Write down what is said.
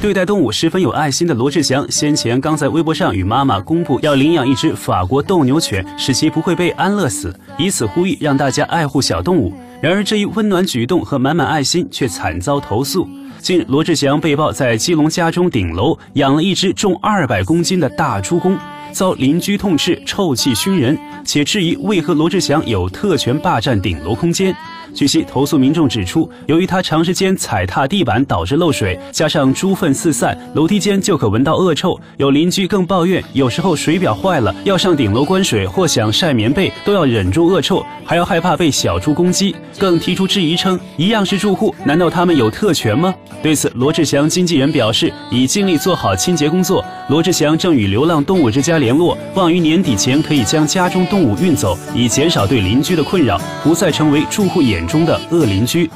对待动物十分有爱心的罗志祥，先前刚在微博上与妈妈公布要领养一只法国斗牛犬，使其不会被安乐死，以此呼吁让大家爱护小动物。然而，这一温暖举动和满满爱心却惨遭投诉。近日，罗志祥被曝在基隆家中顶楼养了一只重二百公斤的大猪公，遭邻居痛斥臭气熏人，且质疑为何罗志祥有特权霸占顶楼空间。据悉，投诉民众指出，由于他长时间踩踏地板导致漏水，加上猪粪四散，楼梯间就可闻到恶臭。有邻居更抱怨，有时候水表坏了，要上顶楼关水或想晒棉被，都要忍住恶臭，还要害怕被小猪攻击。更提出质疑称，一样是住户，难道他们有特权吗？对此，罗志祥经纪人表示，已尽力做好清洁工作。罗志祥正与流浪动物之家联联络，望于年底前可以将家中动物运走，以减少对邻居的困扰，不再成为住户眼中的恶邻居。